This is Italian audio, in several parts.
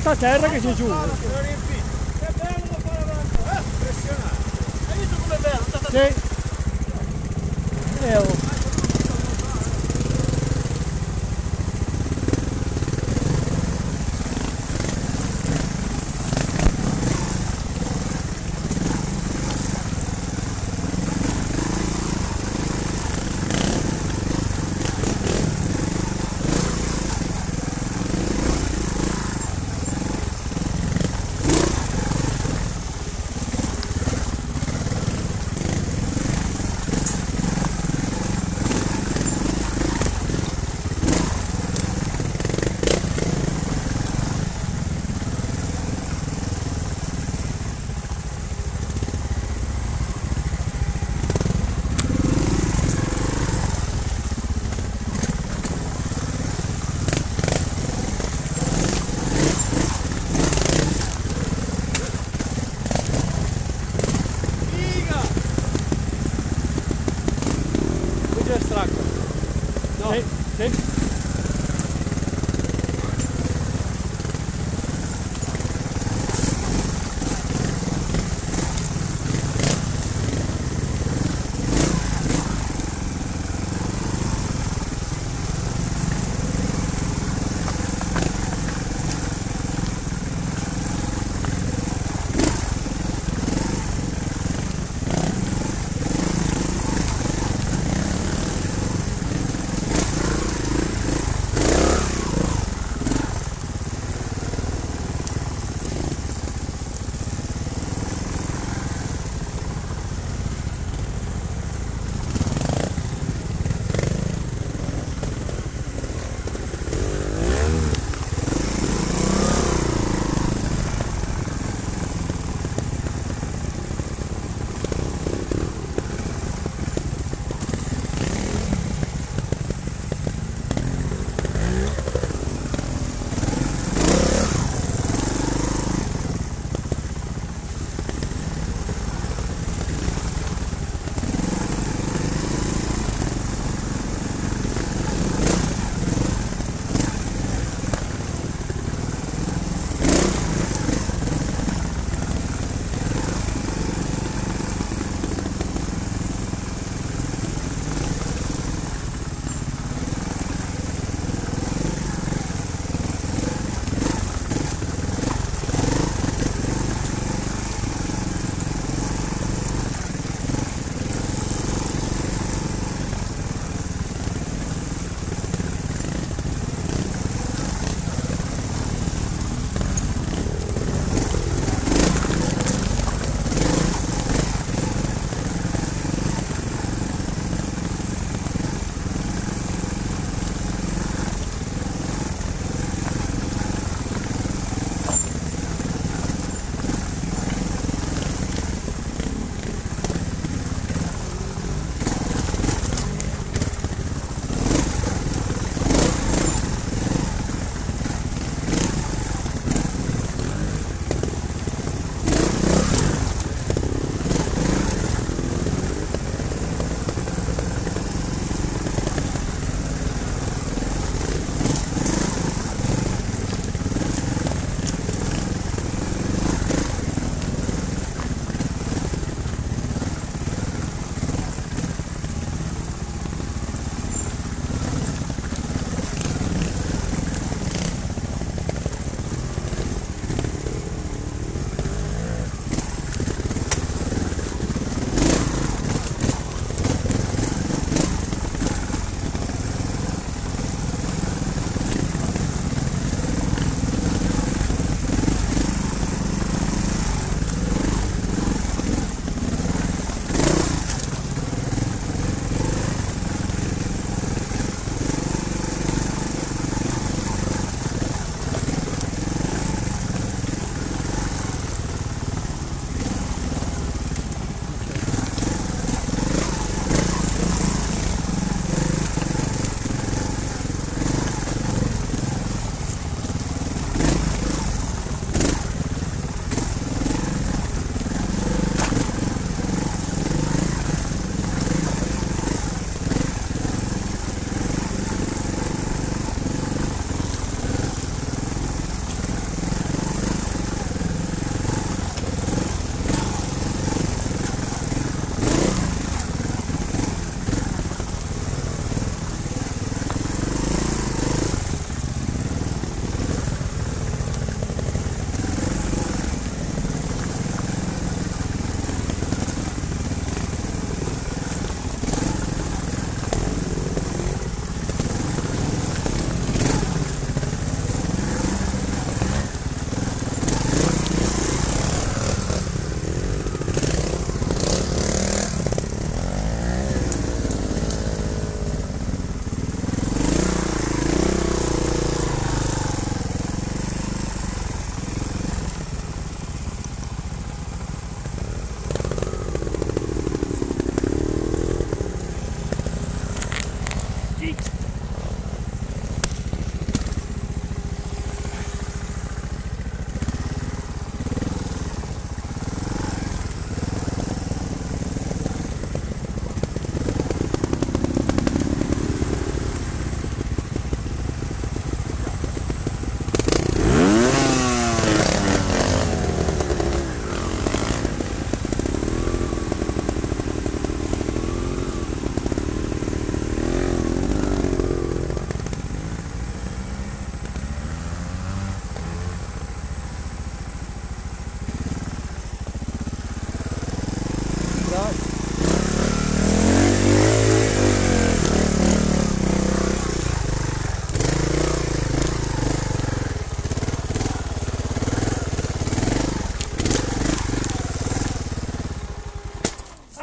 sta a terra che c'è giù. Che bello da fare avanti. Eh, impressionante. Hai visto bello? È stata Sì. Eh, No. Take, take.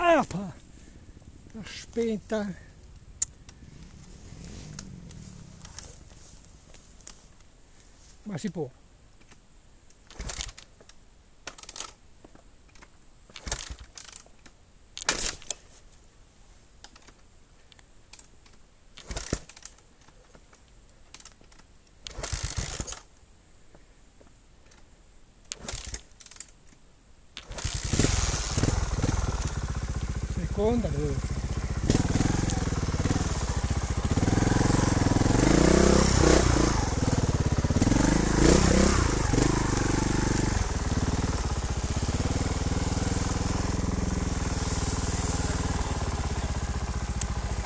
Ah, pá! Respeita! Mas tipo, Seconda dove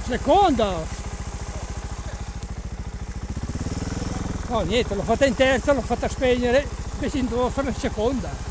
Seconda! No niente, l'ho fatta in terza, l'ho fatta spegnere, invece dovevo fare in seconda.